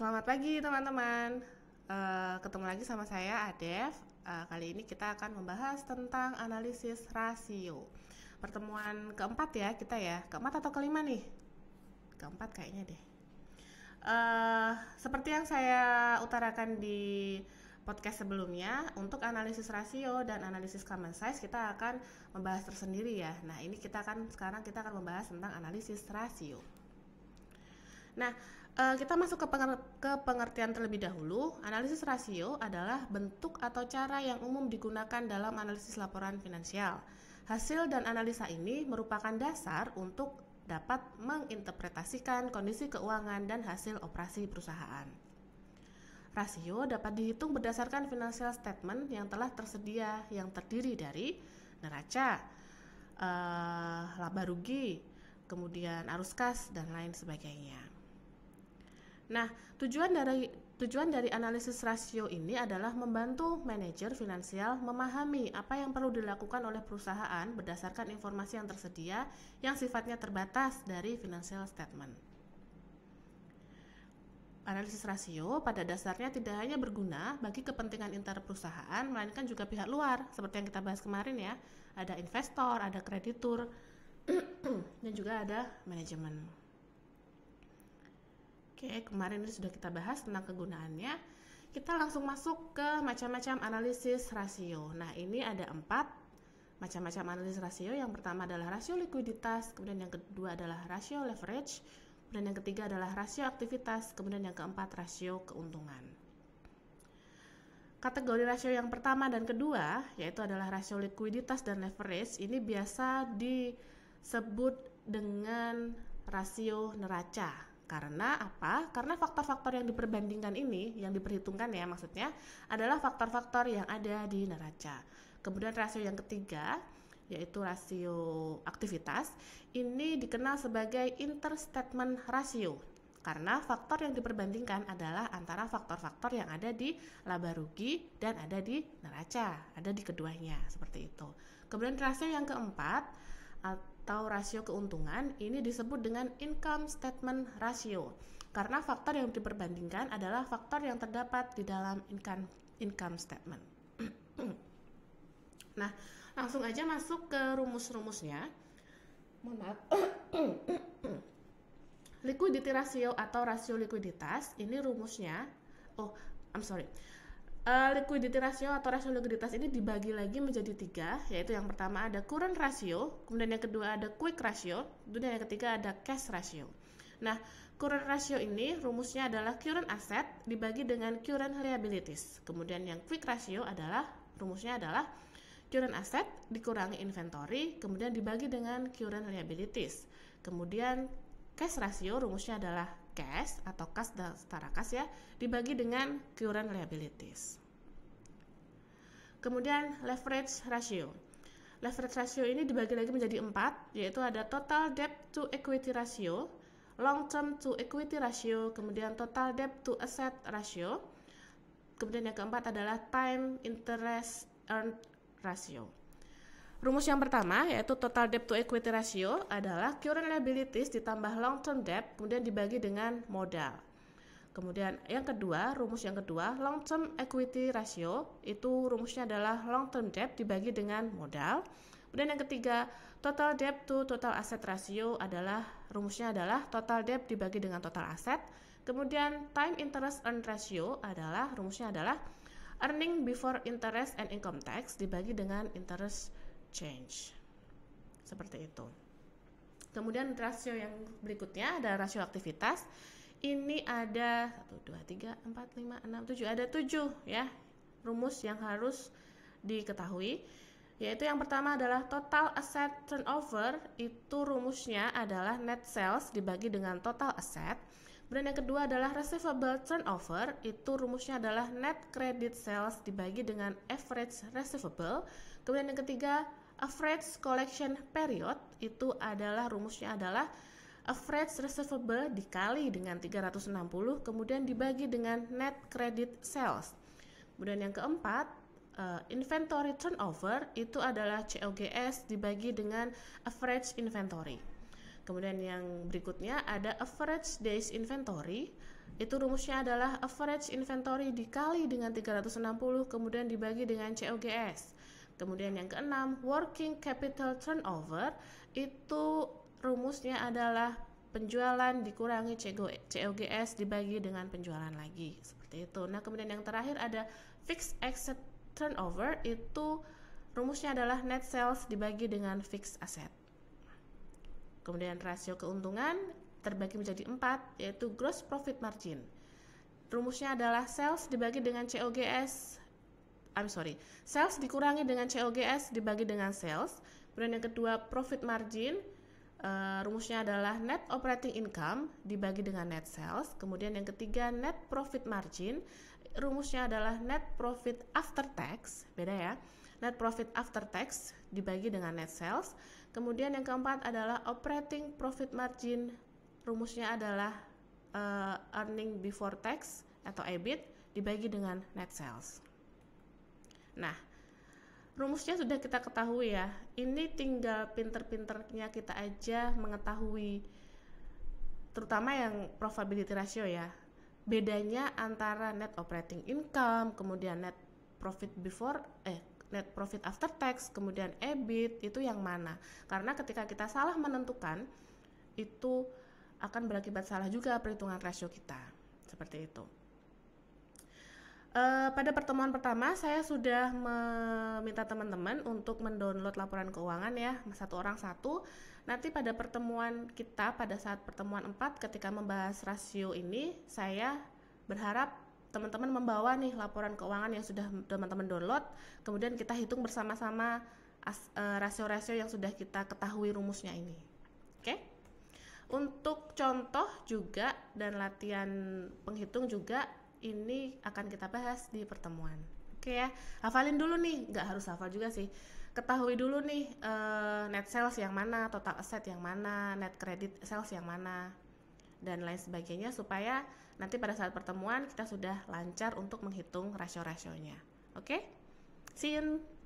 Selamat pagi teman-teman. Uh, ketemu lagi sama saya Adev. Uh, kali ini kita akan membahas tentang analisis rasio. Pertemuan keempat ya kita ya. Keempat atau kelima nih? Keempat kayaknya deh. Uh, seperti yang saya utarakan di podcast sebelumnya, untuk analisis rasio dan analisis common size kita akan membahas tersendiri ya. Nah, ini kita akan sekarang kita akan membahas tentang analisis rasio. Nah, uh, kita masuk ke, penger ke pengertian terlebih dahulu. Analisis rasio adalah bentuk atau cara yang umum digunakan dalam analisis laporan finansial. Hasil dan analisa ini merupakan dasar untuk dapat menginterpretasikan kondisi keuangan dan hasil operasi perusahaan. Rasio dapat dihitung berdasarkan financial statement yang telah tersedia yang terdiri dari neraca, uh, laba rugi, kemudian arus kas dan lain sebagainya. Nah, tujuan dari tujuan dari analisis rasio ini adalah membantu manajer finansial memahami apa yang perlu dilakukan oleh perusahaan berdasarkan informasi yang tersedia yang sifatnya terbatas dari financial statement. Analisis rasio pada dasarnya tidak hanya berguna bagi kepentingan inter perusahaan, melainkan juga pihak luar, seperti yang kita bahas kemarin ya. Ada investor, ada kreditur, dan juga ada manajemen. Oke, kemarin ini sudah kita bahas tentang kegunaannya. Kita langsung masuk ke macam-macam analisis rasio. Nah, ini ada empat macam-macam analisis rasio. Yang pertama adalah rasio likuiditas, kemudian yang kedua adalah rasio leverage, kemudian yang ketiga adalah rasio aktivitas, kemudian yang keempat rasio keuntungan. Kategori rasio yang pertama dan kedua, yaitu adalah rasio likuiditas dan leverage, ini biasa disebut dengan rasio neraca karena apa? Karena faktor-faktor yang diperbandingkan ini, yang diperhitungkan ya maksudnya, adalah faktor-faktor yang ada di neraca. Kemudian rasio yang ketiga, yaitu rasio aktivitas, ini dikenal sebagai interstatement ratio. Karena faktor yang diperbandingkan adalah antara faktor-faktor yang ada di laba rugi dan ada di neraca, ada di keduanya, seperti itu. Kemudian rasio yang keempat, atau rasio keuntungan ini disebut dengan income statement ratio karena faktor yang diperbandingkan adalah faktor yang terdapat di dalam income income statement. nah, langsung aja masuk ke rumus-rumusnya. Mohon maaf. Liquidity ratio atau rasio likuiditas ini rumusnya. Oh, I'm sorry. Uh, liquidity ratio atau rasio likuiditas ini dibagi lagi menjadi tiga, yaitu yang pertama ada current ratio, kemudian yang kedua ada quick ratio, kemudian yang ketiga ada cash ratio. Nah, current ratio ini rumusnya adalah current asset dibagi dengan current liabilities. Kemudian yang quick ratio adalah rumusnya adalah current asset dikurangi inventory, kemudian dibagi dengan current liabilities. Kemudian cash ratio rumusnya adalah cash atau kas setara kas ya dibagi dengan current liabilities. Kemudian leverage ratio. Leverage ratio ini dibagi lagi menjadi empat, yaitu ada total debt to equity ratio, long term to equity ratio, kemudian total debt to asset ratio, kemudian yang keempat adalah time interest earned ratio. Rumus yang pertama yaitu total debt to equity ratio adalah current liabilities ditambah long term debt kemudian dibagi dengan modal. Kemudian yang kedua, rumus yang kedua, long term equity ratio itu rumusnya adalah long term debt dibagi dengan modal. Kemudian yang ketiga, total debt to total asset ratio adalah rumusnya adalah total debt dibagi dengan total aset. Kemudian time interest earned ratio adalah rumusnya adalah earning before interest and income tax dibagi dengan interest change. Seperti itu. Kemudian rasio yang berikutnya ada rasio aktivitas. Ini ada 1 2 3 4 5 6 7 ada 7 ya. Rumus yang harus diketahui yaitu yang pertama adalah total asset turnover itu rumusnya adalah net sales dibagi dengan total asset. Kemudian yang kedua adalah receivable turnover itu rumusnya adalah net credit sales dibagi dengan average receivable. Kemudian yang ketiga average collection period itu adalah rumusnya adalah average receivable dikali dengan 360 kemudian dibagi dengan net credit sales. Kemudian yang keempat, uh, inventory turnover itu adalah COGS dibagi dengan average inventory. Kemudian yang berikutnya ada average days inventory itu rumusnya adalah average inventory dikali dengan 360 kemudian dibagi dengan COGS. Kemudian yang keenam, working capital turnover itu rumusnya adalah penjualan dikurangi COGS dibagi dengan penjualan lagi. Seperti itu. Nah, kemudian yang terakhir ada fixed asset turnover itu rumusnya adalah net sales dibagi dengan fixed asset. Kemudian rasio keuntungan terbagi menjadi empat yaitu gross profit margin. Rumusnya adalah sales dibagi dengan COGS I'm sorry, sales dikurangi dengan COGS dibagi dengan sales. Kemudian yang kedua profit margin uh, rumusnya adalah net operating income dibagi dengan net sales. Kemudian yang ketiga net profit margin rumusnya adalah net profit after tax, beda ya. Net profit after tax dibagi dengan net sales. Kemudian yang keempat adalah operating profit margin rumusnya adalah uh, earning before tax atau EBIT dibagi dengan net sales. Nah, rumusnya sudah kita ketahui ya. Ini tinggal pinter-pinternya kita aja mengetahui terutama yang probability ratio ya. Bedanya antara net operating income, kemudian net profit before eh net profit after tax, kemudian EBIT itu yang mana? Karena ketika kita salah menentukan itu akan berakibat salah juga perhitungan rasio kita. Seperti itu. Uh, pada pertemuan pertama saya sudah meminta teman-teman untuk mendownload laporan keuangan ya satu orang satu nanti pada pertemuan kita pada saat pertemuan 4 ketika membahas rasio ini saya berharap teman-teman membawa nih laporan keuangan yang sudah teman-teman download kemudian kita hitung bersama-sama uh, rasio-rasio yang sudah kita ketahui rumusnya ini oke okay? Untuk contoh juga dan latihan penghitung juga ini akan kita bahas di pertemuan. Oke ya, hafalin dulu nih, nggak harus hafal juga sih. Ketahui dulu nih uh, net sales yang mana, total asset yang mana, net credit sales yang mana, dan lain sebagainya supaya nanti pada saat pertemuan kita sudah lancar untuk menghitung rasio-rasionya. Oke, see you.